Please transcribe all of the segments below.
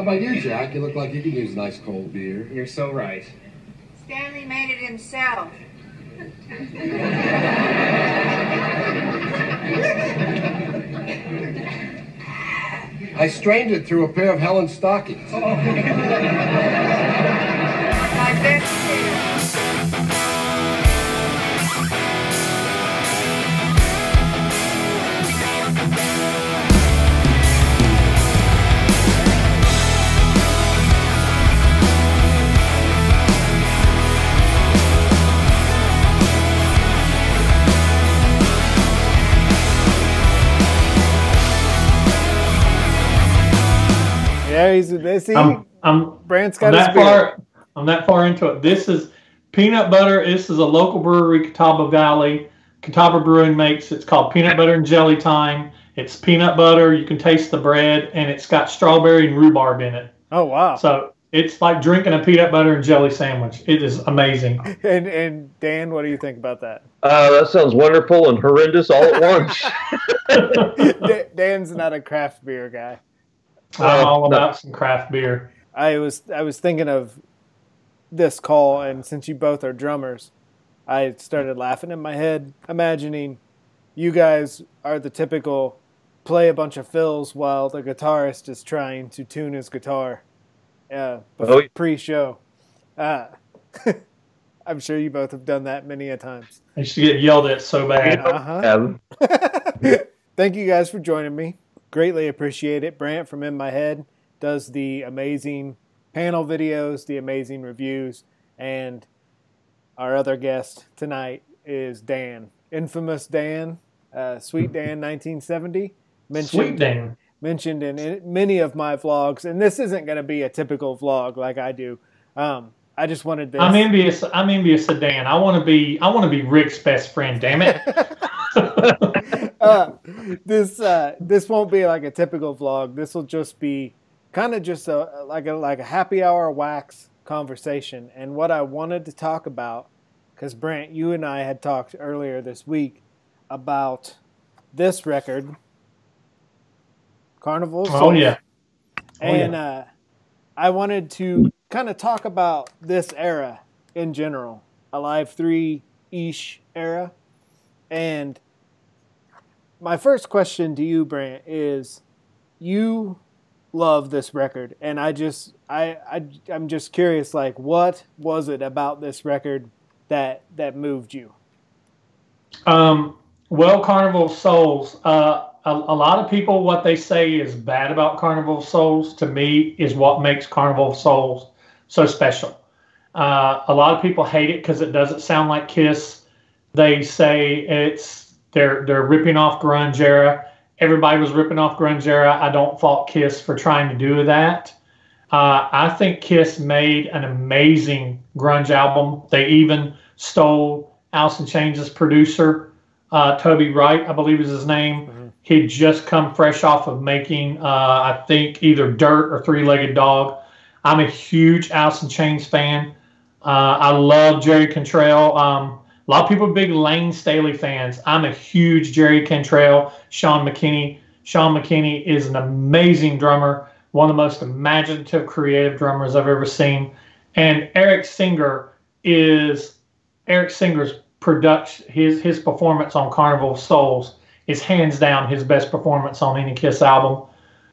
How about you, Jack? You look like you could use a nice cold beer. You're so right. Stanley made it himself. I strained it through a pair of Helen's stockings. My Yeah, he's this. I'm, I'm, Brant's I'm that far. I'm that far into it. This is peanut butter. This is a local brewery, Catawba Valley. Catawba Brewing makes. It's called Peanut Butter and Jelly Time. It's peanut butter. You can taste the bread, and it's got strawberry and rhubarb in it. Oh wow! So it's like drinking a peanut butter and jelly sandwich. It is amazing. And and Dan, what do you think about that? Uh, that sounds wonderful and horrendous all at once. Dan's not a craft beer guy. I'm all no. about some craft beer. I was I was thinking of this call, and since you both are drummers, I started laughing in my head, imagining you guys are the typical play a bunch of fills while the guitarist is trying to tune his guitar. Uh, Oh, yeah. pre-show. Uh, I'm sure you both have done that many a times. I used to get yelled at so bad. Uh-huh. Thank you guys for joining me. Greatly appreciate it. Brant from In My Head does the amazing panel videos, the amazing reviews, and our other guest tonight is Dan, infamous Dan, uh, Sweet Dan 1970. Mentioned, Sweet Dan. mentioned in it- many of my vlogs, and this isn't going to be a typical vlog like I do. Um, I just wanted this. I'm envious. I'm envious of Dan. I want to be. I want to be Rick's best friend. Damn it. uh, this uh, this won't be like a typical vlog. This will just be kind of just a like a like a happy hour wax conversation. And what I wanted to talk about, because Brant, you and I had talked earlier this week about this record, Carnival. oh Souls. yeah. Oh, and yeah. uh, I wanted to kind of talk about this era in general, Alive 3 ish era. And my first question to you, Brant, is you love this record. And I just, I, I, I'm just curious, like, what was it about this record that, that moved you? Um, well, Carnival of Souls. Uh, a, a lot of people, what they say is bad about Carnival of Souls, to me, is what makes Carnival of Souls so special. Uh, a lot of people hate it because it doesn't sound like Kiss. They say it's they're they're ripping off grunge era. Everybody was ripping off grunge era. I don't fault Kiss for trying to do that. Uh, I think Kiss made an amazing grunge album. They even stole Alice in Chains' producer, uh, Toby Wright, I believe is his name. He'd just come fresh off of making, uh, I think, either Dirt or Three Legged Dog. I'm a huge Alice in Chains fan. Uh, I love Jerry Cantrell. Um, a lot of people are big Lane Staley fans. I'm a huge Jerry Cantrell, Sean McKinney. Sean McKinney is an amazing drummer, one of the most imaginative, creative drummers I've ever seen. And Eric Singer is Eric Singer's production, his his performance on Carnival of Souls is hands down his best performance on any Kiss album.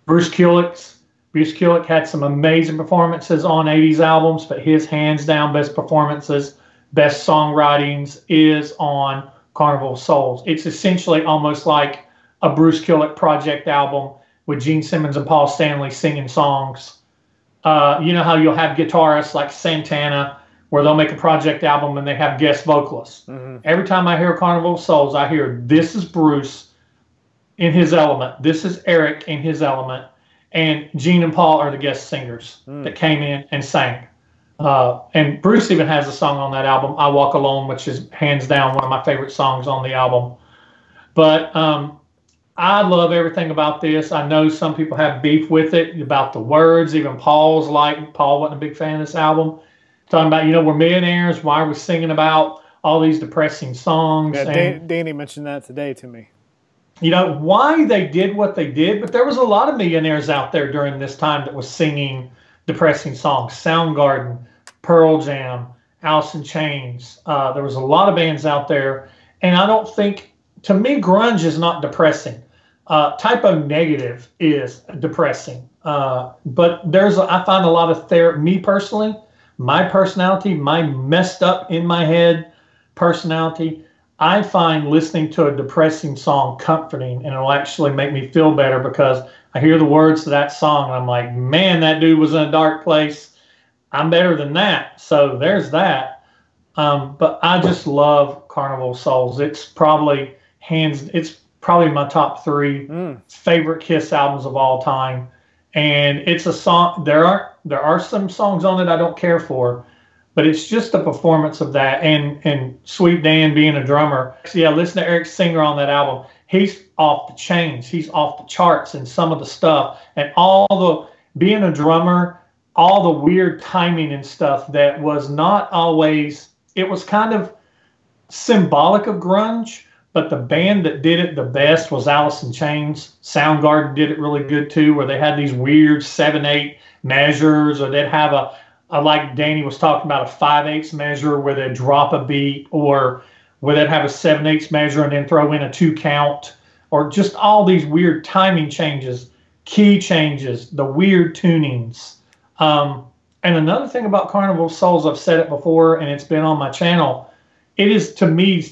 Bruce Kulick's Bruce Kulick had some amazing performances on 80s albums, but his hands down best performances, best songwritings is on Carnival of Souls. It's essentially almost like a Bruce Kulick project album with Gene Simmons and Paul Stanley singing songs. Uh, you know how you'll have guitarists like Santana, where they'll make a project album and they have guest vocalists. Every time I hear Carnival of Souls, I hear this is Bruce in his element, this is Eric in his element, and Gene and Paul are the guest singers that came in and sang. Uh, and Bruce even has a song on that album, I Walk Alone, which is hands down one of my favorite songs on the album. But um, I love everything about this. I know some people have beef with it about the words. Even Paul's like, Paul wasn't a big fan of this album. Talking about, you know, we're millionaires. Why are we singing about all these depressing songs? Yeah, and, Dan- Danny mentioned that today to me. you know why they did what they did, but there was a lot of millionaires out there during this time that was singing depressing songs. Soundgarden, Pearl Jam, Alice in Chains. Uh, there was a lot of bands out there, and I don't think to me grunge is not depressing. Uh, Type O Negative is depressing, uh, but there's I find a lot of therapy. Me personally, my personality, my messed up in my head personality. I find listening to a depressing song comforting, and it'll actually make me feel better because I hear the words to that song, and I'm like, man, that dude was in a dark place. I'm better than that. So there's that. Um, but I just love Carnival Souls. It's probably hands. It's probably my top three Mm. favorite Kiss albums of all time. And it's a song. There are there are some songs on it I don't care for, but it's just the performance of that and and Sweet Dan being a drummer. So yeah, listen to Eric Singer on that album. He's off the chains. He's off the charts and some of the stuff and all the being a drummer, all the weird timing and stuff that was not always. It was kind of symbolic of grunge, but the band that did it the best was Alice in Chains. Soundgarden did it really good too, where they had these weird seven eight measures, or they'd have a, a like Danny was talking about a five eighths measure where they'd drop a beat, or where they'd have a seven eighths measure and then throw in a two count, or just all these weird timing changes, key changes, the weird tunings. Um, and another thing about Carnival Souls, I've said it before, and it's been on my channel. It is to me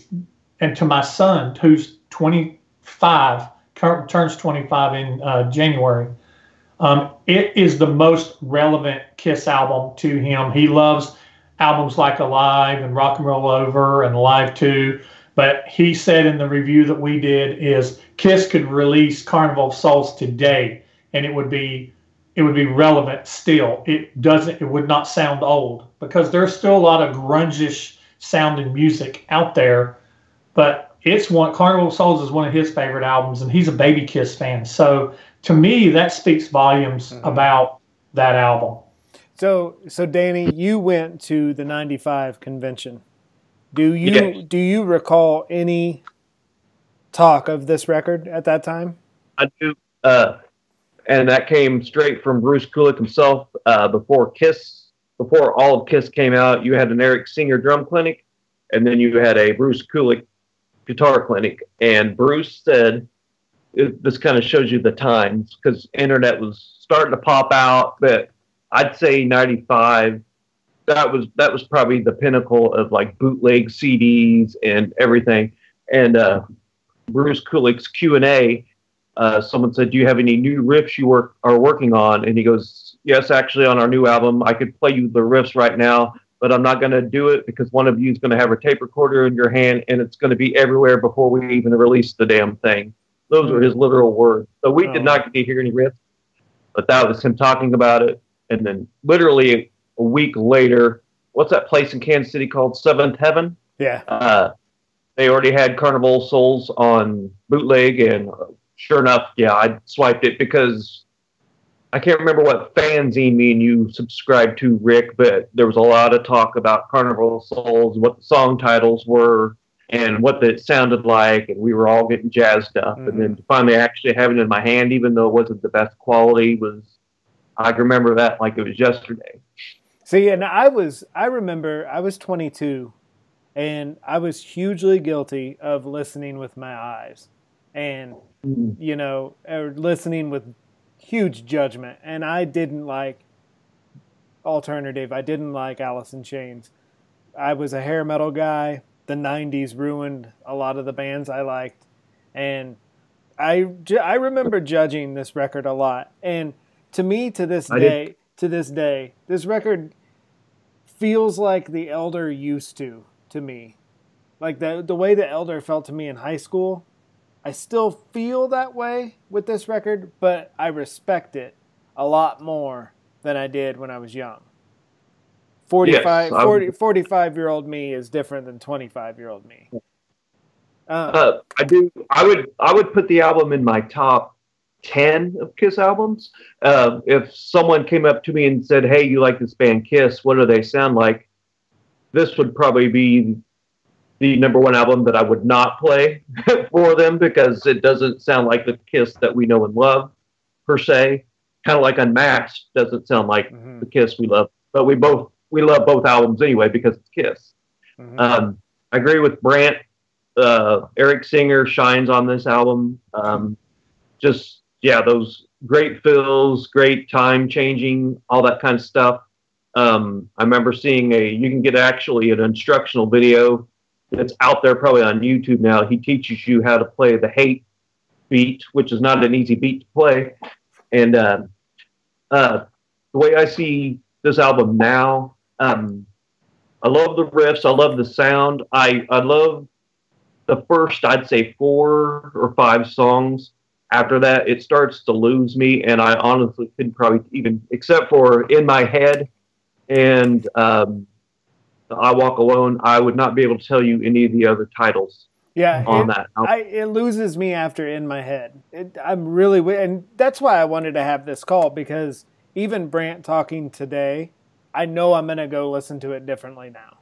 and to my son, who's 25, turns 25 in uh, January. Um, it is the most relevant Kiss album to him. He loves albums like Alive and Rock and Roll Over and Alive 2. But he said in the review that we did is Kiss could release Carnival of Souls today and it would be it would be relevant still. It doesn't it would not sound old because there's still a lot of grungish sounding music out there. But it's one Carnival of Souls is one of his favorite albums and he's a baby Kiss fan. So to me that speaks volumes about that album. So, so Danny, you went to the '95 convention. Do you Yes. do you recall any talk of this record at that time? I do. Uh, and that came straight from Bruce Kulick himself. Uh, before Kiss, before all of Kiss came out, you had an Eric Singer drum clinic, and then you had a Bruce Kulick guitar clinic. And Bruce said, it, "This kind of shows you the times because internet was starting to pop out." But I'd say '95. That was that was probably the pinnacle of like bootleg CDs and everything. And uh, Bruce Kulick's Q and A uh, someone said, "Do you have any new riffs you work are working on?" And he goes, "Yes, actually, on our new album, I could play you the riffs right now, but I'm not going to do it because one of you is going to have a tape recorder in your hand, and it's going to be everywhere before we even release the damn thing." Those were his literal words. So we Oh. did not get to hear any riffs, but that was him talking about it. And then, literally a week later, what's that place in Kansas City called Seventh Heaven? Yeah. uh, they already had Carnival Souls on bootleg, and sure enough, yeah, I swiped it because I can't remember what fanzine me and you subscribed to, Rick, but there was a lot of talk about Carnival Souls, what the song titles were, and what it sounded like, and we were all getting jazzed up. And then to finally actually have it in my hand, even though it wasn't the best quality, was I can remember that like it was yesterday. See, and I was, I remember I was 22 and I was hugely guilty of listening with my eyes and, mm. you know, listening with huge judgment. And I didn't like alternative. I didn't like Alice in Chains. I was a hair metal guy. The 90s ruined a lot of the bands I liked. And I, I remember judging this record a lot. And to me, to this I did. day, to this day, this record feels like the Elder used to to me. Like the the way the Elder felt to me in high school. I still feel that way with this record, but I respect it a lot more than I did when I was young. 45, Yes, I- 40 45 year old me is different than 25 year old me. Uh, Uh, I do. I would. I would put the album in my top ten of Kiss albums. Uh, if someone came up to me and said, "Hey, you like this band Kiss? What do they sound like?" This would probably be the number one album that I would not play for them because it doesn't sound like the Kiss that we know and love per se. Kind of like Unmasked doesn't sound like Mhm. the Kiss we love, but we both we love both albums anyway because it's Kiss. Mhm. Um, I agree with Brant. Uh, Eric Singer shines on this album. Um, just yeah, those great fills, great time changing, all that kind of stuff. Um, I remember seeing a you can get actually an instructional video that's out there probably on YouTube now. He teaches you how to play the hate beat, which is not an easy beat to play. And uh, uh, the way I see this album now, um, I love the riffs. I love the sound. I, I love the first, I'd say, four or five songs. After that, it starts to lose me, and I honestly couldn't probably even, except for in my head and um, I Walk Alone, I would not be able to tell you any of the other titles yeah, on it- that. I, it loses me after in my head. It, I'm really, and that's why I wanted to have this call because even Brant talking today, I know I'm going to go listen to it differently now.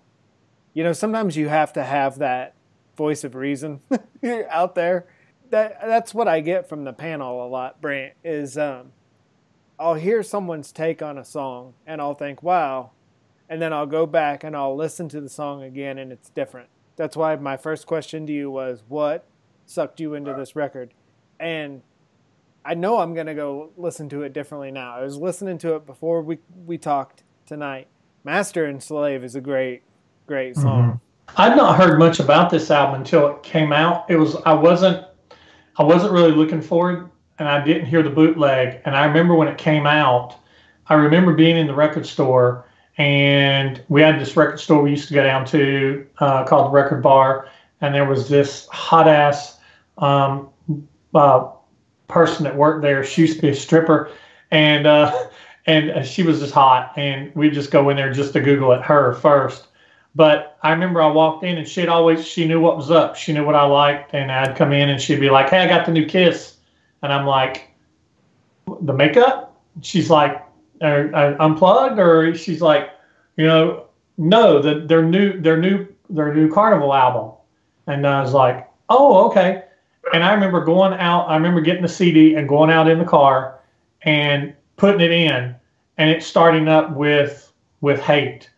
You know, sometimes you have to have that voice of reason out there. That that's what I get from the panel a lot. Brant is, um, I'll hear someone's take on a song and I'll think, wow, and then I'll go back and I'll listen to the song again and it's different. That's why my first question to you was, what sucked you into this record? And I know I'm going to go listen to it differently now. I was listening to it before we, we talked tonight. Master and Slave is a great, great song. I'd not heard much about this album until it came out. It was I wasn't I wasn't really looking for it, and I didn't hear the bootleg. And I remember when it came out, I remember being in the record store, and we had this record store we used to go down to uh, called the Record Bar, and there was this hot ass um, uh, person that worked there. She used to be a stripper, and uh, and uh, she was just hot, and we'd just go in there just to Google at her first. But I remember I walked in and she'd always she knew what was up. She knew what I liked, and I'd come in and she'd be like, "Hey, I got the new Kiss," and I'm like, "The makeup?" She's like, "Are, are unplugged?" Or she's like, "You know, no, the, their new their new their new Carnival album," and I was like, "Oh, okay." And I remember going out. I remember getting the CD and going out in the car and putting it in, and it starting up with with hate,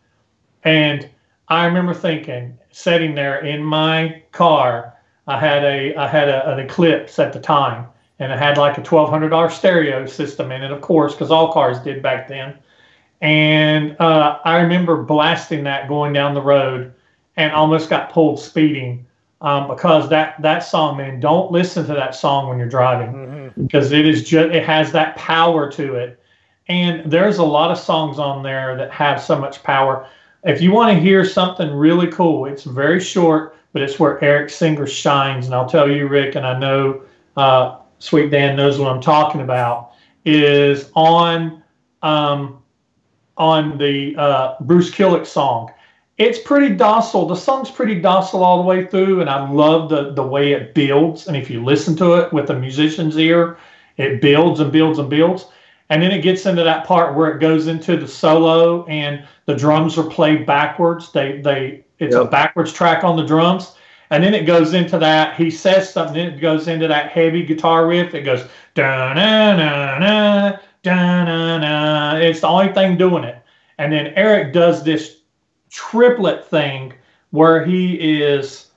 and I remember thinking, sitting there in my car, I had a I had a, an Eclipse at the time, and it had like a twelve hundred dollar stereo system in it, of course, because all cars did back then. And uh, I remember blasting that going down the road, and almost got pulled speeding um, because that that song, man, don't listen to that song when you're driving. Mm-hmm. because it is just it has that power to it. And there's a lot of songs on there that have so much power. If you want to hear something really cool it's very short but it's where eric singer shines. And i'll tell you rick and i know uh, sweet dan knows what i'm talking about is on um, on the uh, bruce kulick song it's pretty docile. The song's pretty docile all the way through, and I love the the way it builds. And if you listen to it with a musician's ear, it builds and builds and builds. And then it gets into that part where it goes into the solo, and the drums are played backwards. They they it's a backwards track on the drums, and then it goes into that. He says something. Then it goes into that heavy guitar riff. It goes da na na na da na na. It's the only thing doing it. And then Eric does this triplet thing where he is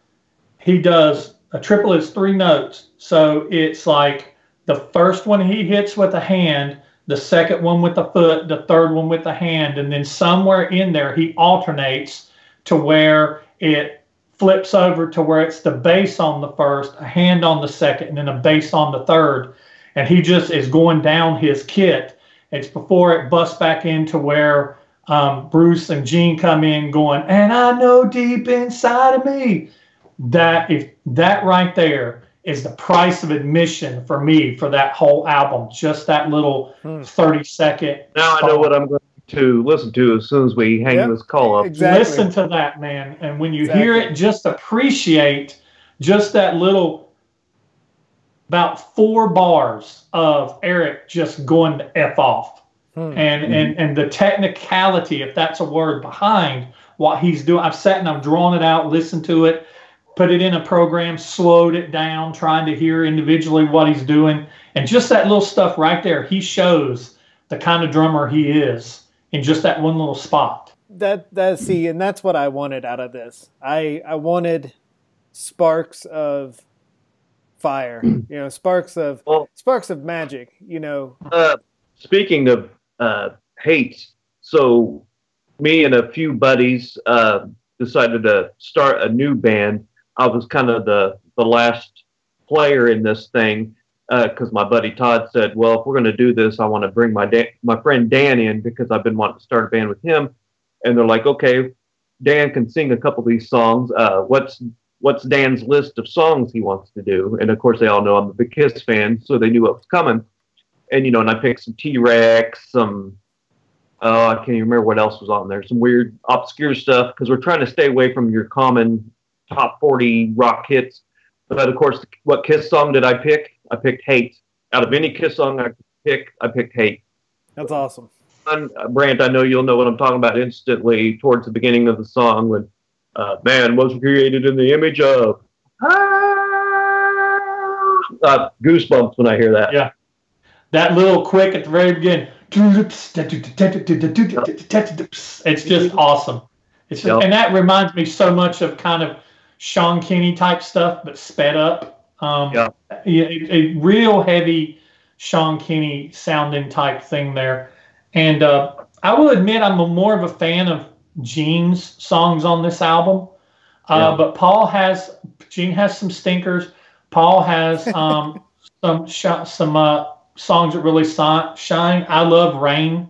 he does a triplet is three notes. So it's like the first one he hits with a hand the second one with the foot the third one with the hand and then somewhere in there he alternates to where it flips over to where it's the bass on the first a hand on the second and then a bass on the third. And he just is going down his kit. It's before it busts back into where um, Bruce and Gene come in going, and I know deep inside of me that if that right there is the price of admission for me for that whole album, just that little Hmm. 30 second. Now I know what I'm going to listen to as soon as we hang Yep. this call up. Exactly. Listen to that, man. And when you hear it, just appreciate just that little, about four bars of Eric just going to F off. Hmm. and and and the technicality, if that's a word, behind what he's doing. I've sat and I've drawn it out, listened to it, put it in a program, slowed it down, trying to hear individually what he's doing, and just that little stuff right there, he shows the kind of drummer he is in just that one little spot. That that see, and that's what I wanted out of this. I I wanted sparks of fire, you know, sparks of Well- sparks of magic, you know. Uh, speaking of uh, hate, so me and a few buddies uh, decided to start a new band. I was kind of the the last player in this thing because my buddy Todd said, "Well, if we're going to do this, I want to bring my da- my friend Dan in because I've been wanting to start a band with him." And they're like, "Okay, Dan can sing a couple of these songs. Uh, what's what's Dan's list of songs he wants to do?" And of course, they all know I'm a big Kiss fan, so they knew what was coming. And you know, and I picked some T Rex, some oh, I can't even remember what else was on there. Some weird, obscure stuff because we're trying to stay away from your common top 40 rock hits. But of course, what Kiss song did I pick? I picked Hate. Out of any Kiss song I could pick, I picked Hate. That's awesome. And, uh, Brant, I know you'll know what I'm talking about instantly towards the beginning of the song when uh, man was created in the image of. Uh, goosebumps when I hear that. Yeah. That little quick at the very beginning. It's just awesome. It's just, and that reminds me so much of kind of Sean Kinney type stuff, but sped up. Um, Yeah. a, a real heavy Sean Kinney sounding type thing there. And uh, I will admit I'm a more of a fan of Gene's songs on this album. Uh, Yeah. But Paul has Gene has some stinkers. Paul has um, some sh- some uh, songs that really shine. I love Rain.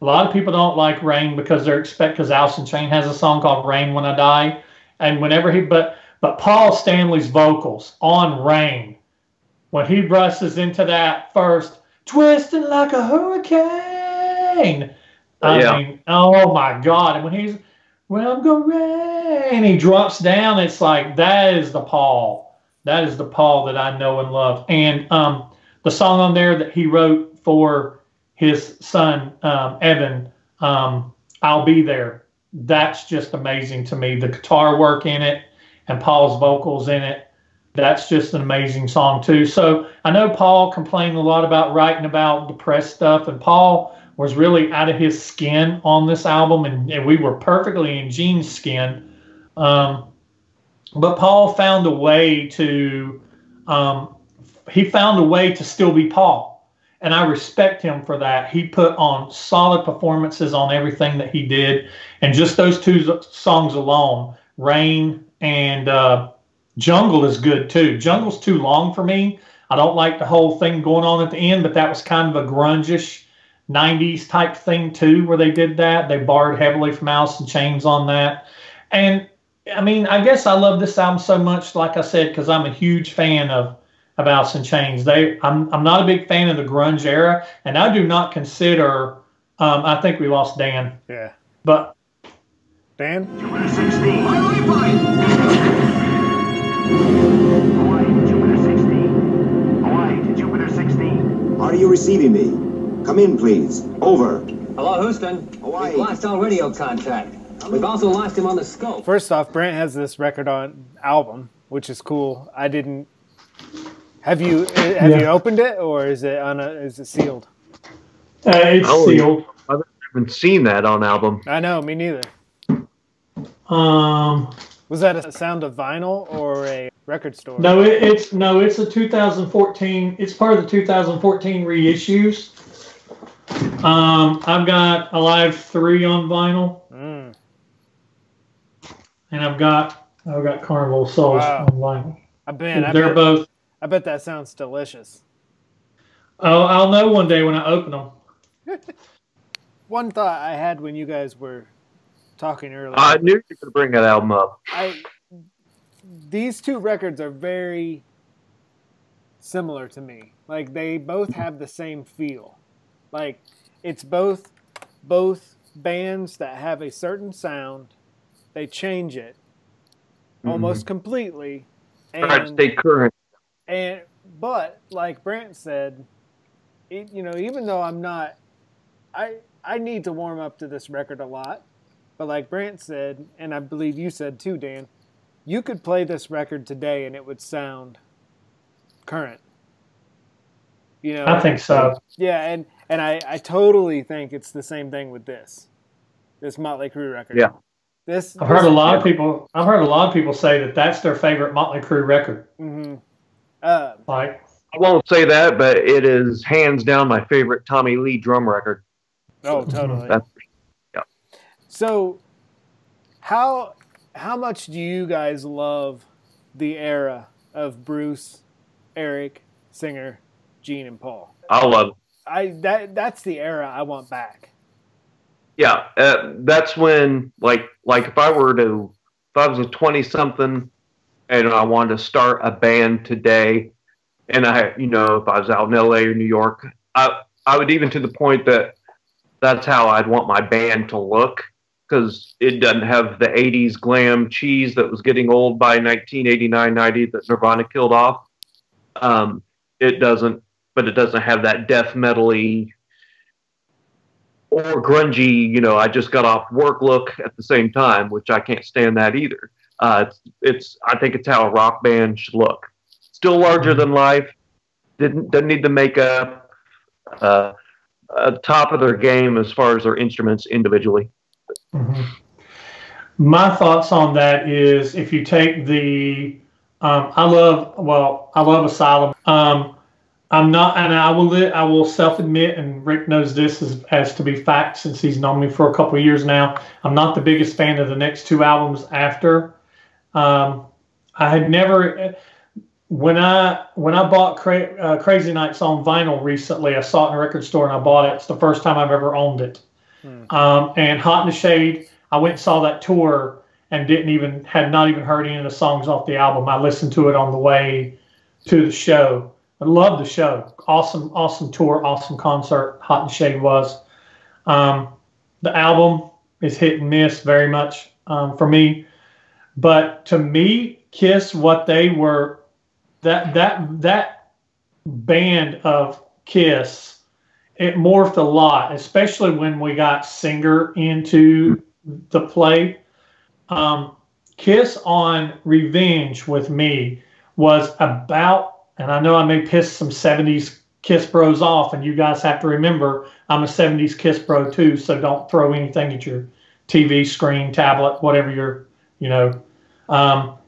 A lot of people don't like Rain because they're expect because in Chain has a song called Rain When I Die, and whenever he but but Paul Stanley's vocals on Rain when he brushes into that first twisting like a hurricane. I Yeah. mean, oh my God! And when he's when I'm gonna rain, he drops down. It's like that is the Paul. That is the Paul that I know and love. And um, the song on there that he wrote for his son um, Evan, um, "I'll Be There." That's just amazing to me. The guitar work in it and Paul's vocals in it. That's just an amazing song too. So I know Paul complained a lot about writing about depressed stuff, and Paul was really out of his skin on this album, and, and we were perfectly in Gene's skin. Um, but Paul found a way to, um, he found a way to still be Paul, and I respect him for that. He put on solid performances on everything that he did, and just those two songs alone, "Rain" and uh, "Jungle," is good too. "Jungle's" too long for me. I don't like the whole thing going on at the end, but that was kind of a grungish 90s type thing too, where they did that. They borrowed heavily from Alice in Chains on that. And I mean, I guess I love this album so much, like I said, because I'm a huge fan of, of Alice in Chains. They, I'm, I'm not a big fan of the grunge era, and I do not consider. Um, I think we lost Dan, Yeah. but Dan? Jupiter 16. Hawaii to 16. Hawaii to Jupiter 16. Are you receiving me? Come in, please. Over. Hello, Houston. Hawaii. We've lost all radio contact. We've also lost him on the scope. First off, Brant has this record on album, which is cool. I didn't. Have you have you opened it or is it on a, is it sealed? uh, it's Oh, sealed. I haven't seen that on album. I know, me neither. Um, Was that a sound of vinyl or a record store? no, it, it's no, it's a 2014. It's part of the 2014 reissues. Um, I've got Alive Three on vinyl. Mm, and I've got I've got Carnival Souls Wow. on vinyl. I bet. I They're bet, both. I bet that sounds delicious. I'll, I'll know one day when I open them. One thought I had when you guys were talking earlier. I knew you could bring that album up. I these two records are very similar to me. Like they both have the same feel. Like it's both both bands that have a certain sound. They change it almost mm-hmm. completely. And Try to stay current. And but like Brant said, it, you know, even though I'm not, I I need to warm up to this record a lot. But like Brant said, and I believe you said too, Dan, you could play this record today and it would sound current. You know, I think so. Yeah, and and I I totally think it's the same thing with this, this Motley Crue record. Yeah. This I've heard a lot of people. I've heard a lot of people say that that's their favorite Motley Crue record. hmm Uh, Like, I won't say that, but it is hands down my favorite Tommy Lee drum record. oh, totally. That's So, how how much do you guys love the era of Bruce, Eric, Singer, Gene, and Paul? I love. It. I that that's the era I want back. Yeah, uh, that's when like like if I were to if I was a twenty something and I wanted to start a band today, and I you know if I was out in L.A. or New York, I I would even to the point that that's how I'd want my band to look because it doesn't have the 80s glam cheese that was getting old by 1989 90 that Nirvana killed off. Um, it doesn't, but it doesn't have that death metally or grungy, you know, I just got off work look at the same time, which I can't stand that either. Uh, it's, it's, I think it's how a rock band should look. Still larger than life, didn't, doesn't need the makeup, uh, uh, top of their game as far as their instruments individually. mhm. my thoughts on that is if you take the, um, I love well, I love Asylum. Um, I'm not, and I will I will self admit, and Rick knows this as, as to be fact since he's known me for a couple years now. I'm not the biggest fan of the next two albums after. Um, I had never when I when I bought Cra- uh, Crazy Nights on vinyl recently. I saw it in a record store and I bought it. It's the first time I've ever owned it. Um, and Hot in the Shade, I went and saw that tour and didn't even had not even heard any of the songs off the album. I listened to it on the way to the show. I loved the show. Awesome, awesome tour, awesome concert. Hot and Shade was. Um, the album is hit and miss very much um, for me, but to me, Kiss, what they were, that that that band of Kiss, it morphed a lot, especially when we got Singer into the play. Um, Kiss on Revenge with me was about and I know I may piss some 70s Kiss Bros off, and you guys have to remember I'm a 70s Kiss Bro too, so don't throw anything at your TV screen, tablet, whatever you're, you know. Um,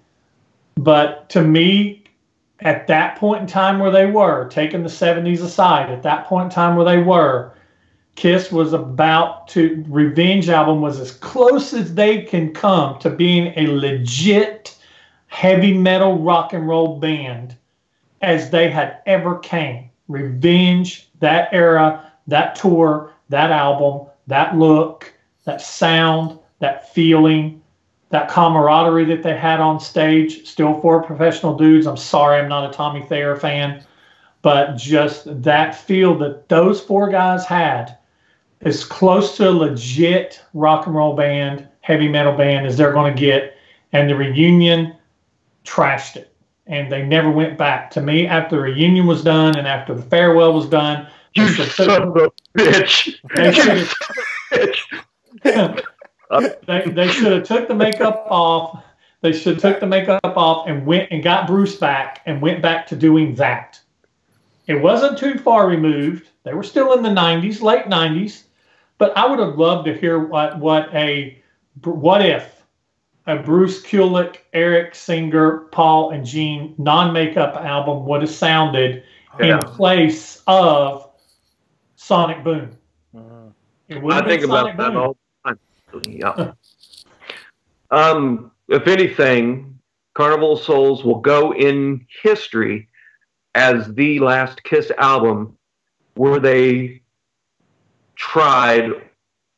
but to me, at that point in time where they were, taking the 70s aside, at that point in time where they were, Kiss was about to, Revenge album was as close as they can come to being a legit heavy metal rock and roll band as they had ever came. Revenge, that era, that tour, that album, that look, that sound, that feeling, that camaraderie that they had on stage. Still four professional dudes. I'm sorry I'm not a Tommy Thayer fan, but just that feel that those four guys had as close to a legit rock and roll band, heavy metal band as they're going to get. And the reunion trashed it and they never went back. To me, after the reunion was done and after the farewell was done, You son of a bitch! they should son of a bitch! have they, they should have took the makeup off. They should have took the makeup off and went and got Bruce back and went back to doing that. It wasn't too far removed. They were still in the 90s, late 90s, but I would have loved to hear what what a what if a Bruce Kulick, Eric Singer, Paul, and Gene non-makeup album would have sounded Yeah. in place of Sonic Boom. Mm-hmm. It would I have been think about Sonic that Boom. all Yeah. um, if anything, Carnival of Souls will go in history as the last Kiss album where they tried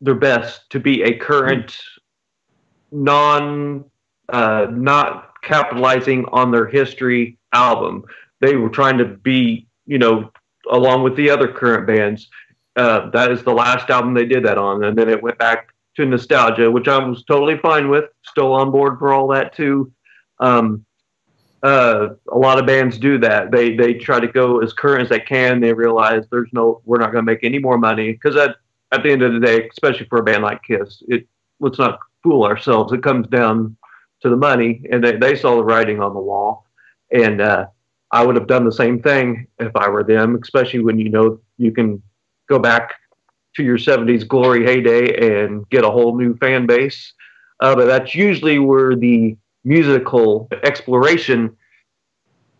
their best to be a current, non, uh, not capitalizing on their history album. They were trying to be, you know, along with the other current bands, uh, that is the last album they did that on, and then it went back to nostalgia, which I was totally fine with. Still on board for all that too. Um, uh, a lot of bands do that. They they try to go as current as they can. They realize there's no, we're not going to make any more money because at at the end of the day, especially for a band like Kiss, it let's not fool ourselves. It comes down to the money, and they, they saw the writing on the wall. And uh, I would have done the same thing if I were them, especially when you know you can go back to your 70s glory heyday and get a whole new fan base. Uh, but that's usually where the musical exploration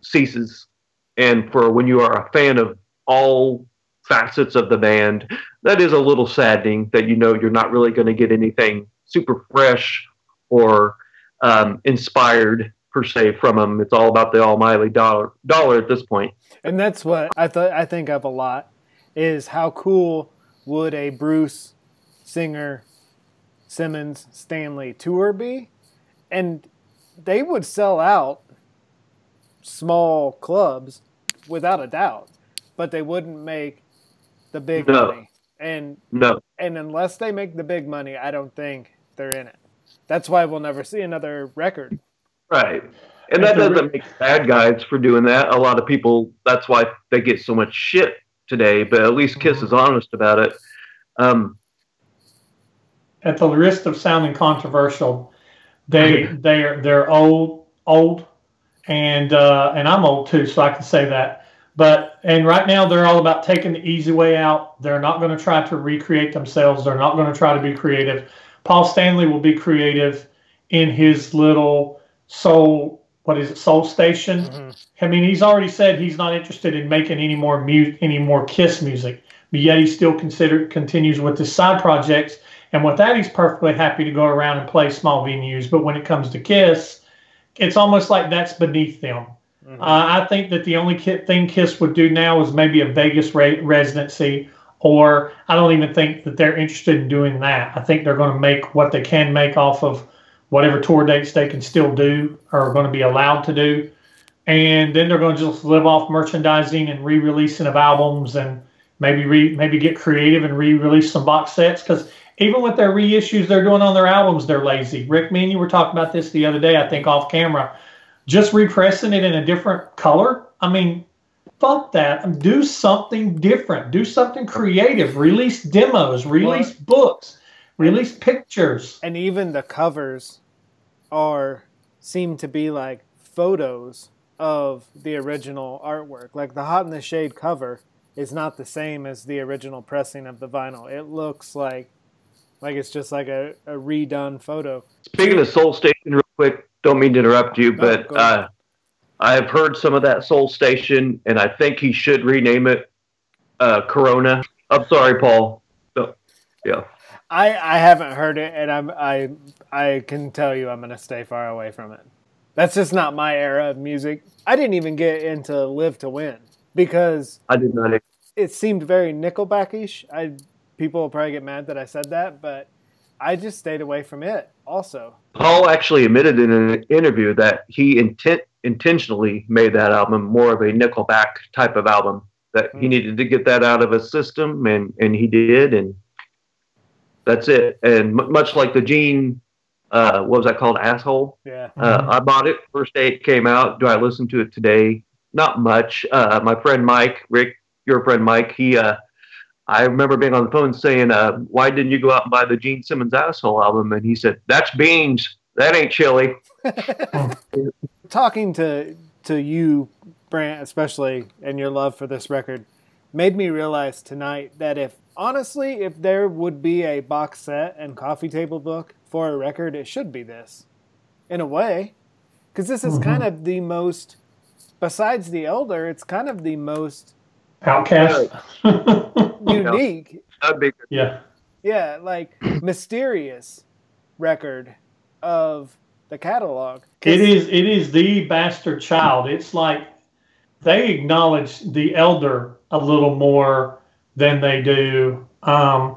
ceases. And for when you are a fan of all facets of the band, that is a little saddening that you know you're not really going to get anything super fresh or um, inspired per se from them. It's all about the almighty dollar dollar at this point. And that's what I thought I think of a lot is how cool would a Bruce Singer Simmons Stanley tour be? And they would sell out small clubs without a doubt, but they wouldn't make the big No. money. And No, and unless they make the big money, I don't think they're in it. That's why we'll never see another record. right. And that doesn't make bad guys for doing that. A lot of people, that's why they get so much shit today, but at least Kiss is honest about it. Um, at the risk of sounding controversial, they they're they're old old, and uh, and I'm old too, so I can say that. But and right now they're all about taking the easy way out. They're not going to try to recreate themselves. They're not going to try to be creative. Paul Stanley will be creative in his little soul. What is it? Soul Station. I mean, he's already said he's not interested in making any more mu- any more Kiss music, but yet he still consider continues with his side projects. And with that, he's perfectly happy to go around and play small venues. But when it comes to Kiss, it's almost like that's beneath them. Uh, I think that the only thing Kiss would do now is maybe a Vegas re- residency, or I don't even think that they're interested in doing that. I think they're going to make what they can make off of whatever tour dates they can still do or are going to be allowed to do. And then they're going to just live off merchandising and re-releasing of albums and maybe re- maybe get creative and re-release some box sets because even with their reissues they're doing on their albums, they're lazy. Rick, me and you were talking about this the other day, I think off camera. Just repressing it in a different color. I mean, fuck that. Do something different. Do something creative. Release demos. Release books. Release pictures. And even the covers are seem to be like photos of the original artwork. Like the Hot in the Shade cover is not the same as the original pressing of the vinyl. It looks like like it's just like a, a redone photo. Speaking of Soul Station, real quick, don't mean to interrupt you, but uh, I've heard some of that Soul Station, and I think he should rename it uh, Corona. I'm sorry, Paul. No, yeah, I, I haven't heard it, and I'm I I can tell you I'm gonna stay far away from it. That's just not my era of music. I didn't even get into Live to Win because I did not. it seemed very Nickelback-ish. I people will probably get mad that I said that, but I just stayed away from it. Also, Paul actually admitted in an interview that he intent intentionally made that album more of a Nickelback type of album. That he Hmm. needed to get that out of his system, and and he did, and that's it. And m- much like the Gene, uh, what was that called? Asshole. yeah. Uh, I bought it first day it came out. Do I listen to it today? Not much. Uh, my friend Mike, Rick, your friend Mike, he, uh, I remember being on the phone saying, uh, "Why didn't you go out and buy the Gene Simmons Asshole album?" And he said, "That's beans. That ain't chili." Talking to to you, Brant, especially, and your love for this record, made me realize tonight that if honestly, if there would be a box set and coffee table book for a record, it should be this, in a way, because this is mm-hmm. kind of the most. Besides the Elder, it's kind of the most Outcast. unique That'd be good. yeah. yeah, like mysterious record of the catalog. It is it is the bastard child. It's like they acknowledge the elder a little more than they do um,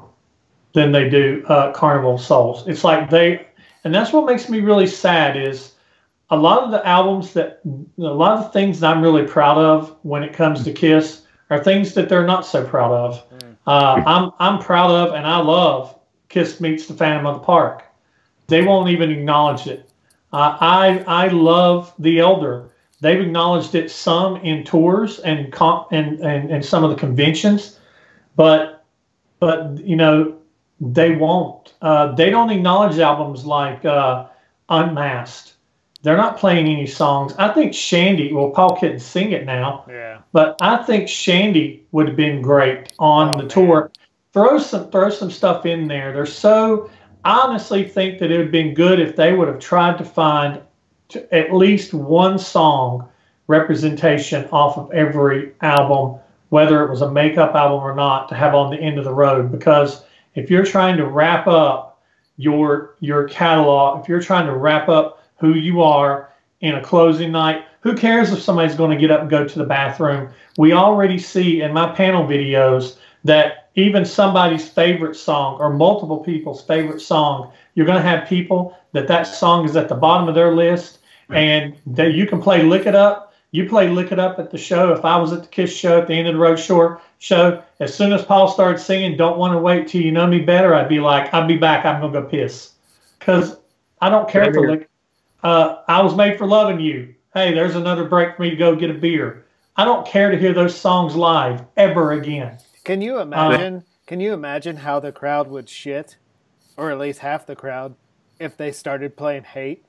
than they do uh, Carnival Souls. It's like they, and that's what makes me really sad is a lot of the albums that a lot of the things that I'm really proud of when it comes to Kiss are things that they're not so proud of. Uh, I'm I'm proud of and I love Kiss meets the Phantom of the Park. They won't even acknowledge it. Uh, I I love the Elder. They've acknowledged it some in tours and com- and, and and some of the conventions, but but you know they won't. Uh, they don't acknowledge albums like uh, Unmasked they're not playing any songs. I think Shandi. Well, Paul couldn't sing it now, Yeah. but I think Shandi would have been great on Oh, the man. tour. Throw some throw some stuff in there. They're so. I honestly think that it would have been good if they would have tried to find t at least one song representation off of every album, whether it was a makeup album or not, to have on the end of the road. Because if you're trying to wrap up your your catalog, if you're trying to wrap up who you are in a closing night, who cares if somebody's going to get up and go to the bathroom? We already see in my panel videos that even somebody's favorite song or multiple people's favorite song, you're going to have people that that song is at the bottom of their list and that you can play Lick It Up. You play Lick It Up at the show. If I was at the Kiss show at the end of the road show, show, as soon as Paul started singing "Don't Want to Wait Till You Know Me Better," I'd be like, "I'll be back. I'm gonna go piss," because I don't care Same for. Lick. Uh, I was made for loving you. Hey, there's another break for me to go get a beer. I don't care to hear those songs live ever again. Can you imagine? can you imagine how the crowd would shit, or at least half the crowd, if they started playing "Hate"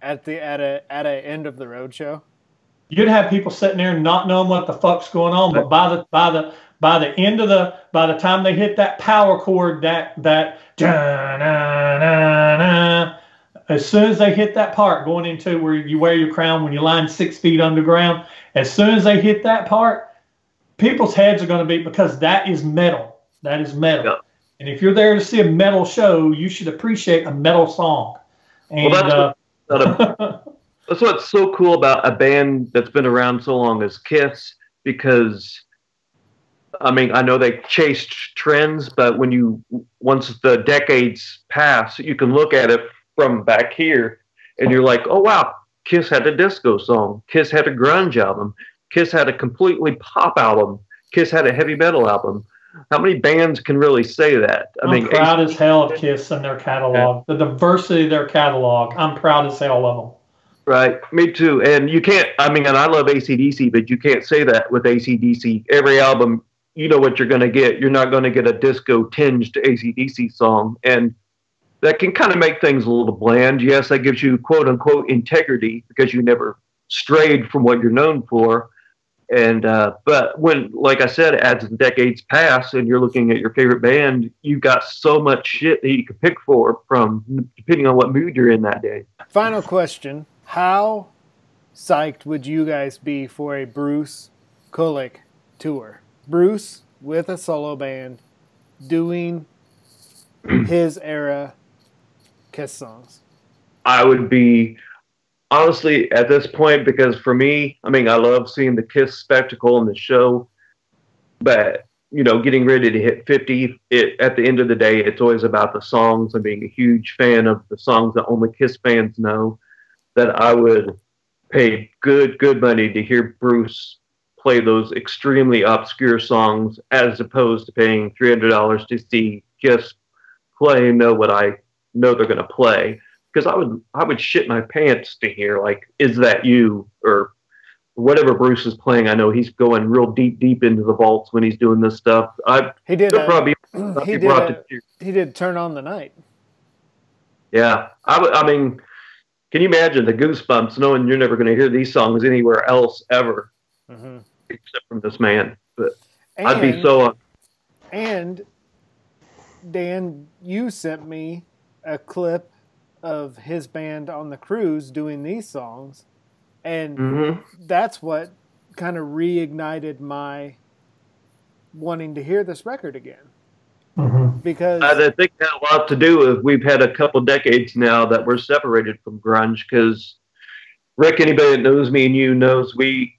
at the at a at a end of the road show? You'd have people sitting there not knowing what the fuck's going on. But by the by the by the end of the by the time they hit that power chord, that that da, na, na, na, as soon as they hit that part going into where you wear your crown when you line six feet underground, as soon as they hit that part, people's heads are going to be because that is metal. That is metal. Yeah. And if you're there to see a metal show, you should appreciate a metal song. And that's uh, That's what's so cool about a band that's been around so long as Kiss, because I mean, I know they chased trends, but when you once the decades pass, you can look at it from back here, and you're like, oh wow, Kiss had a disco song, Kiss had a grunge album, Kiss had a completely pop album, Kiss had a heavy metal album. How many bands can really say that? I I'm mean, proud as hell of Kiss and their catalog. The diversity of their catalog. I'm proud as hell of them. Right, me too. And you can't, I mean, and I love ACDC, but you can't say that with ACDC. Every album, you know what you're going to get. You're not going to get a disco tinged ACDC song. And that can kind of make things a little bland. Yes, that gives you quote unquote integrity because you never strayed from what you're known for. And, uh, but when, like I said, as the decades pass and you're looking at your favorite band, you've got so much shit that you can pick for from depending on what mood you're in that day. Final question: How psyched would you guys be for a Bruce Kulick tour? Bruce with a solo band doing his era Kiss songs. I would be honestly at this point because for me, I mean, I love seeing the Kiss spectacle and the show, but you know, getting ready to hit 50, it, at the end of the day, it's always about the songs and being a huge fan of the songs that only Kiss fans know. That I would pay good, good money to hear Bruce play those extremely obscure songs as opposed to paying $300 to see Kiss play and know what I know they're going to play because I would I would shit my pants to hear like is that you or whatever Bruce is playing. I know he's going real deep deep into the vaults when he's doing this stuff. I He did. A, probably he did. A, he did turn on the night. Yeah, I I mean, can you imagine the goosebumps knowing you're never going to hear these songs anywhere else ever hmm except from this man? But And, I'd be so uh, And Dan, you sent me a clip of his band on the cruise doing these songs, and mhm. that's what kind of reignited my wanting to hear this record again because I think that had a lot to do with we've had a couple decades now that we're separated from grunge because Rick, anybody that knows me and you knows we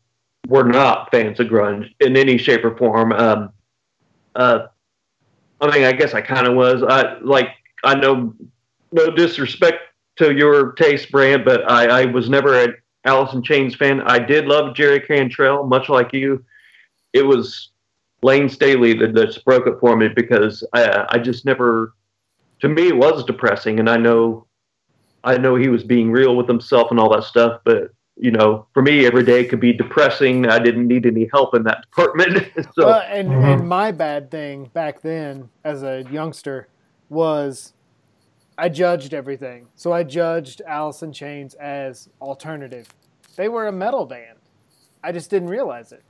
were not fans of grunge in any shape or form. Um, uh, I mean, I guess I kind of was. I like I know no disrespect to your taste, Brant, but I, I was never an Alice in Chains fan. I did love Jerry Cantrell, much like you. It was Layne Staley that just broke it for me because I, I just never, to me, it was depressing, and I know, I know he was being real with himself and all that stuff. But you know, for me, every day could be depressing. I didn't need any help in that department. so Well, and, Mhm. and my bad thing back then as a youngster was I judged everything. So I judged Alice in Chains as alternative. They were a metal band. I just didn't realize it.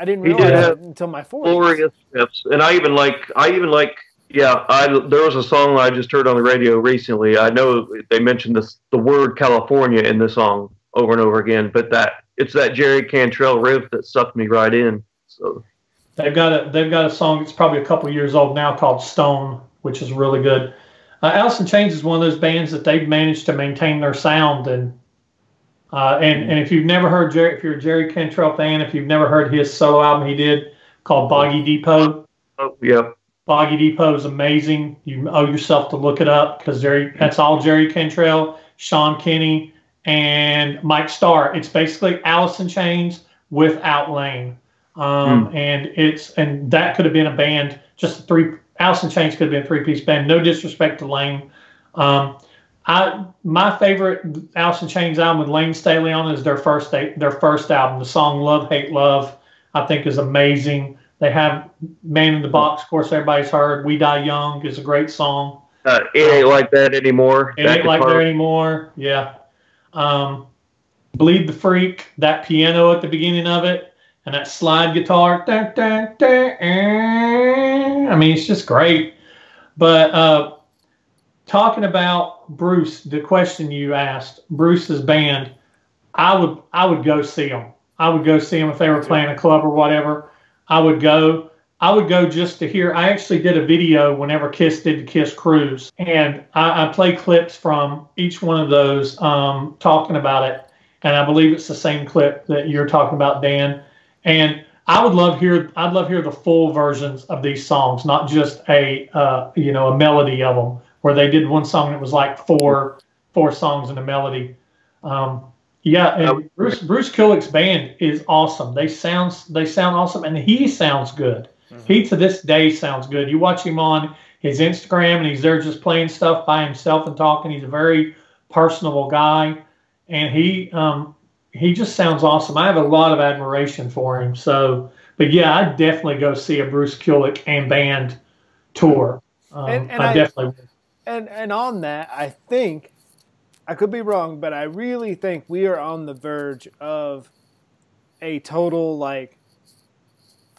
I didn't He did realize have it until my 40s. glorious riffs, and I even like I even like yeah. I there was a song I just heard on the radio recently. I know they mentioned this the word California in the song over and over again, but that it's that Jerry Cantrell riff that sucked me right in. So They've got a they've got a song that's probably a couple years old now called Stone, which is really good. Uh, Alice in Chains is one of those bands that they've managed to maintain their sound and uh, and and if you've never heard Jerry, if you're a Jerry Cantrell fan, if you've never heard his solo album he did called Boggy Depot, oh, yeah, Boggy Depot is amazing. You owe yourself to look it up because Jerry that's all Jerry Cantrell, Sean Kinney, and Mike Starr. It's basically Alice in Chains without Layne. Um, and it's and that could have been a band, just three Alice in Chains could have been a three piece band. No disrespect to Layne. Um, I my favorite Alice in Chains album with Layne Staley on is their first their first album. The song Love Hate Love I think is amazing. They have Man in the Box, of course everybody's heard. We Die Young is a great song. uh, it ain't like that anymore. It That ain't like that anymore. Yeah. Um, Bleed the Freak, that piano at the beginning of it, and that slide guitar. eh. I mean, it's just great. But uh, talking about Bruce, the question you asked, Bruce's band, I would I would go see them. I would go see them if they were playing a club or whatever. I would go. I would go just to hear. I actually did a video whenever Kiss did the Kiss Cruise, and I, I play clips from each one of those um, talking about it. And I believe it's the same clip that you're talking about, Dan. And I would love hear. I'd love hear the full versions of these songs, not just a uh, you know a melody of them, where they did one song that was like four four songs in a melody. Um, yeah, and Bruce Bruce Kulick's band is awesome. They sound they sound awesome, and he sounds good. He to this day sounds good. You watch him on his Instagram, and he's there just playing stuff by himself and talking. He's a very personable guy, and he um, he just sounds awesome. I have a lot of admiration for him. So, but yeah, I'd definitely go see a Bruce Kulick and band tour. Um, And- and I, I- definitely would. And and on that, I think I could be wrong, but I really think we are on the verge of a total like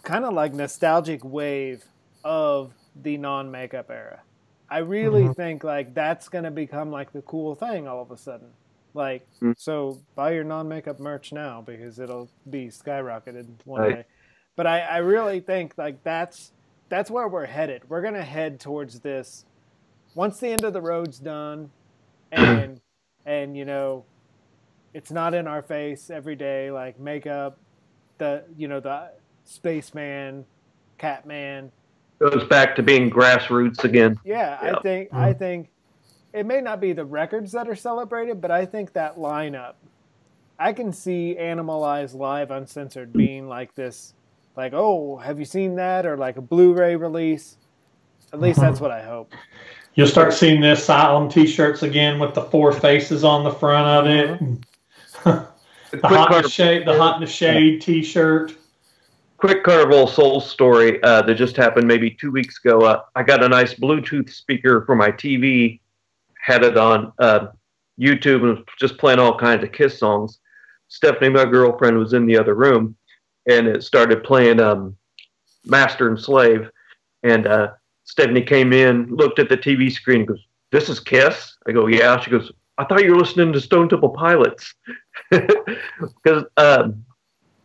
kind of like nostalgic wave of the non-makeup era. I really Mhm. think like that's going to become like the cool thing all of a sudden. Like Mm. so buy your non-makeup merch now because it'll be skyrocketed one Right. day. But I, I really think like that's that's where we're headed. We're gonna head towards this once the end of the road's done and and you know it's not in our face every day like makeup the you know the spaceman catman. Goes back to being grassroots again. yeah, Yeah. i think hmm. i think it may not be the records that are celebrated but i think that lineup i can see animalize live uncensored hmm. being like this like oh have you seen that? or like a blu-ray release. At least uh-huh. that's what i hope You'll start seeing the Asylum T-shirts again with the four faces on the front of it. the Quick, hot in the shade, the hot in the shade T-shirt. quick Carnival Soul story uh, that just happened maybe two weeks ago. Uh, I got a nice Bluetooth speaker for my TV, had it on uh, YouTube, and was just playing all kinds of Kiss songs. Stephanie, my girlfriend, was in the other room, and it started playing um, Master and Slave. And uh, Stephanie came in, looked at the TV screen, and goes, "This is Kiss." I go, "Yeah." She goes, "I thought you were listening to Stone Temple Pilots," because um,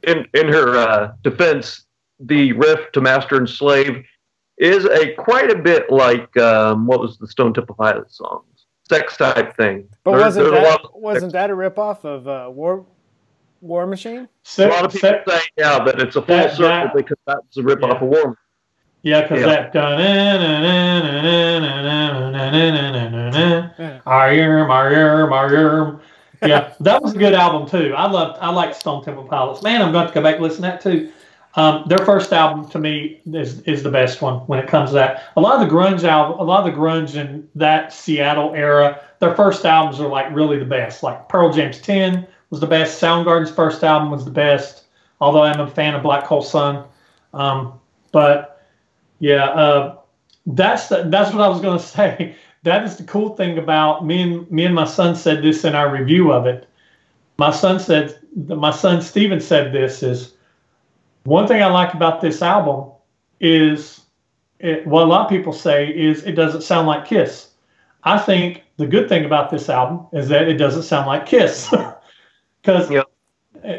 in in her uh, defense, the riff to Master and Slave is a quite a bit like um, what was the Stone Temple Pilots songs, sex type thing. but There- wasn't there's a that lot of- wasn't that a ripoff of uh, war war machine a lot of people Se- say yeah, but it's a full That- circle that- because that was a rip off Yeah. of War. Yeah, because Yeah. that dun Yeah. Arm, arm, arm. Yeah, that was a good album too. I loved, I liked Stone Temple Pilots. Man, I'm going to go back and listen to that too. Um, their first album to me is is the best one when it comes to that. A lot of the grunge album, a lot of the grunge in that Seattle era, their first albums are like really the best. Like Pearl Jam's Ten was the best. Soundgarden's first album was the best. Although I'm a fan of Black Hole Sun, um, but yeah, uh, that's the, that's what I was going to say. that is the cool thing about me and me and my son said this in our review of it. My son said my son Steven said this is one thing I like about this album is it, what a lot of people say is it doesn't sound like Kiss. I think the good thing about this album is that it doesn't sound like Kiss because Yep.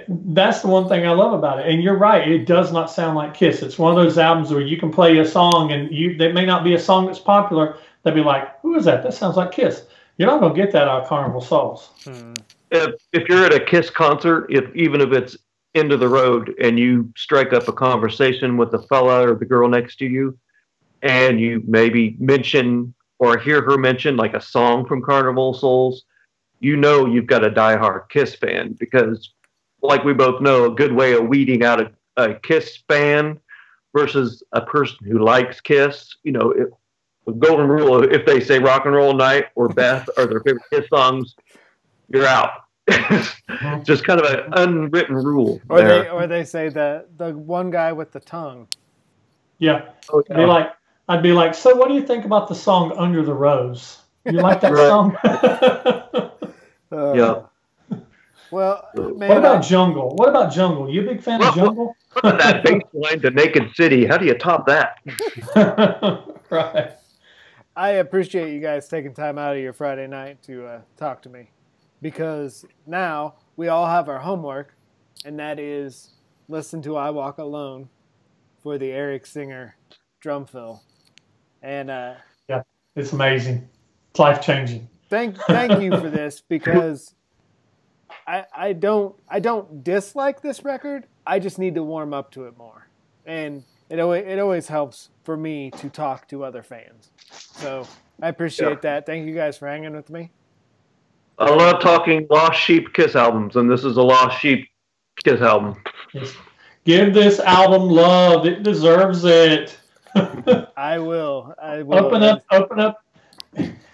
That's the one thing I love about it. And you're right, it does not sound like Kiss. It's one of those albums where you can play a song and you that may not be a song that's popular. They'll be like, "Who is that? That sounds like Kiss." You're not gonna get that out of Carnival Souls. Hmm. if if you're at a Kiss concert, if even if it's end of the road and you strike up a conversation with the fella or the girl next to you, and you maybe mention or hear her mention like a song from Carnival Souls, you know you've got a diehard Kiss fan because, like we both know, a good way of weeding out a, a Kiss fan versus a person who likes Kiss, you know, if, the golden rule: if they say "Rock and Roll Night" or "Beth" are their favorite Kiss songs, you're out. Just kind of an unwritten rule. Or there. they or they say the the one guy with the tongue. Yeah, Oh, I'd be like, I'd be like, "So, what do you think about the song Under the Rose? You like that song?" Uh, Yeah. Well, what about I- Jungle? What about Jungle? You a big fan of Jungle? Putting that bass line to Naked City, how do you top that? right. I appreciate you guys taking time out of your Friday night to uh, talk to me because now we all have our homework, and that is listen to I Walk Alone for the Eric Singer drum fill. And uh, It's amazing. It's life changing. thank thank you for this because I I don't I don't dislike this record. I just need to warm up to it more, and it always it always helps for me to talk to other fans. So I appreciate Yeah. that. Thank you guys for hanging with me. I love talking Lost Sheep Kiss albums, and this is a Lost Sheep Kiss album. Yes. Give this album love. It deserves it. I will. I will. open up, open up.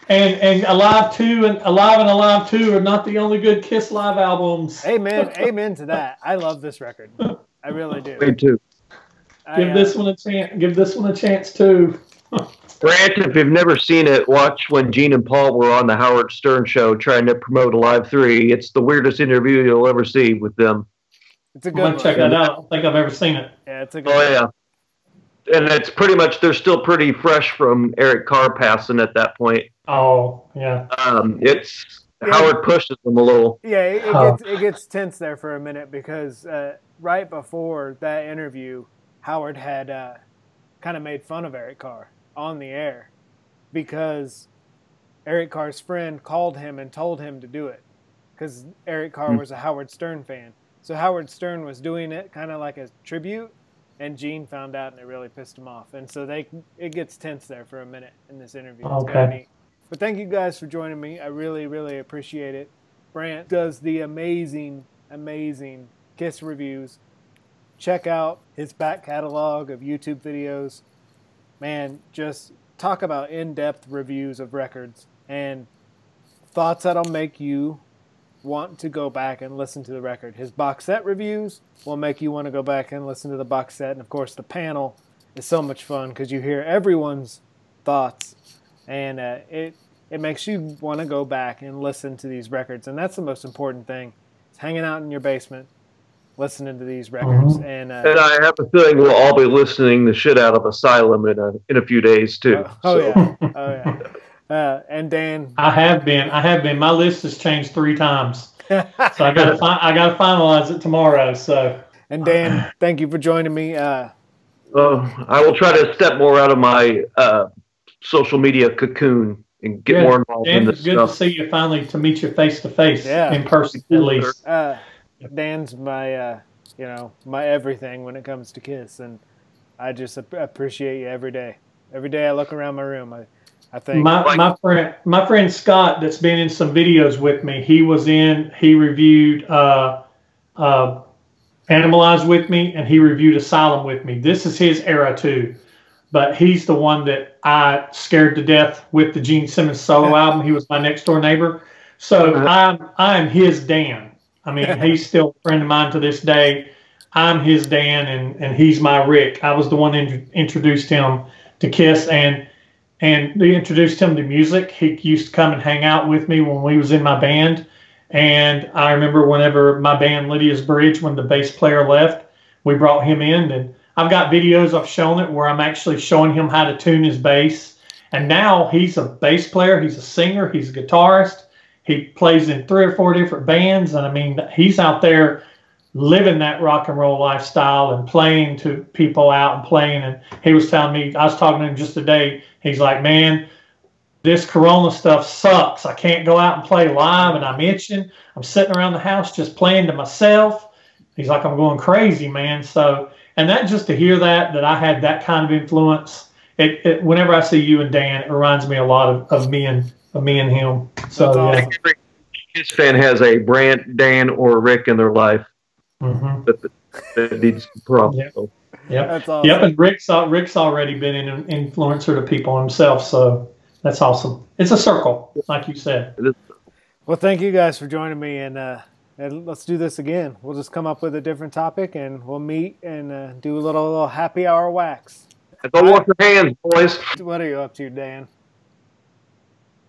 And and Alive Two and Alive and Alive Two are not the only good Kiss live albums. Amen. Amen to that. I love this record. I really do. Me too. I, Give uh, this one a chance. Give this one a chance too. Brant, if you've never seen it, watch when Gene and Paul were on the Howard Stern show trying to promote Alive 3. It's the weirdest interview you'll ever see with them. It's a I'm good gonna one. check that out. I don't think I've ever seen it. Yeah, it's a good. Oh, one. yeah. And it's pretty much, they're still pretty fresh from Eric Carr passing at that point. Oh yeah. Um, it's Yeah. Howard pushes them a little. Yeah, it, it Oh. gets it gets tense there for a minute because uh, right before that interview, Howard had uh, kind of made fun of Eric Carr on the air because Eric Carr's friend called him and told him to do it because Eric Carr was a Howard Stern fan. So Howard Stern was doing it kind of like a tribute, and Gene found out and it really pissed him off. And so they it gets tense there for a minute in this interview. It's Okay. neat. But thank you guys for joining me. I really, really appreciate it. Brant does the amazing, amazing Kiss reviews. Check out his back catalog of YouTube videos. Man, just talk about in depth reviews of records and thoughts that'll make you want to go back and listen to the record. His box set reviews will make you want to go back and listen to the box set. And of course, the panel is so much fun because you hear everyone's thoughts and uh, it it makes you want to go back and listen to these records and that's the most important thing is hanging out in your basement listening to these records and uh, And I have a feeling we'll all be listening the shit out of Asylum in a, in a few days, too. oh, oh, So- yeah oh yeah uh, and Dan I have been. I have been. My list has changed three times, so I got to fi- I got to finalize it tomorrow. So and Dan thank you for joining me uh, Oh, I will try to step more out of my uh, social media cocoon and get Good. more involved in Dan, this it's good to see you finally to meet you face to face in person at least. uh, Dan's my uh, you know my everything when it comes to Kiss and I just ap- appreciate you every day every day I look around my room I, I think My Like- my friend my friend Scott that's been in some videos with me. He was in. He reviewed uh, uh, Animalized with me, and he reviewed Asylum with me. This is his era too, but he's the one that I scared to death with the Gene Simmons solo album. He was my next door neighbor, so I'm I'm his Dan. I mean, he's still a friend of mine to this day. I'm his Dan, and and he's my Rick. I was the one that intro- introduced him to Kiss, and and they introduced him to music. He used to come and hang out with me when we was in my band. And I remember whenever my band Lydia's Bridge, when the bass player left, we brought him in, and I've got videos I've shown it where I'm actually showing him how to tune his bass. And now he's a bass player, he's a singer, he's a guitarist. He plays in three or four different bands, and I mean, he's out there living that rock and roll lifestyle and playing to people out and playing. And he was telling me, I was talking to him just today. He's like, man, this Corona stuff sucks. I can't go out and play live, and I'm itching. I'm sitting around the house just playing to myself. He's like, I'm going crazy, man. So, and that just to hear that, that I had that kind of influence. It, it whenever I see you and Dan, it reminds me a lot of, of me and of me and him. So, yeah. Every Kiss fan has a Brant, Dan, or Rick in their life Mhm. that, that needs to problem. Yeah. So, Yep. That's awesome. Yep, and Rick's Rick's already been an influencer to people himself, so that's awesome. It's a circle, like you said. Well, thank you guys for joining me, and uh, and let's do this again. We'll just come up with a different topic, and we'll meet and uh, do a little, little happy hour wax. Go wash your hands, boys. What are you up to, Dan?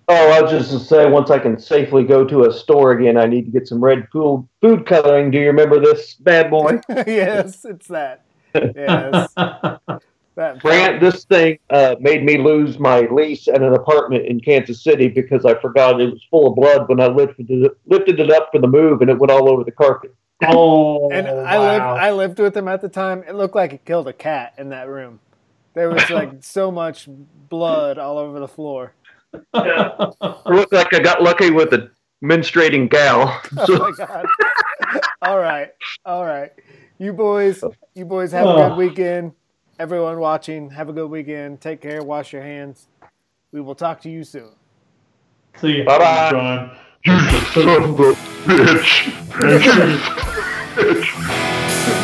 Oh, I was just to say, once I can safely go to a store again, I need to get some red food food coloring. Do you remember this bad boy? yes, it's that. Yes, that. Brant, this thing uh, made me lose my lease at an apartment in Kansas City because I forgot it was full of blood when I lifted it, lifted it up for the move and it went all over the carpet. oh, And I lived. I lived with him at the time. It looked like it killed a cat in that room. There was like so much blood all over the floor. It looked like I got lucky with a menstruating gal. Oh my god! all right, all right. You boys, oh. you boys have a Oh. good weekend. Everyone watching, have a good weekend. Take care. Wash your hands. We will talk to you soon. See you. bye bye. John, you son of a bitch.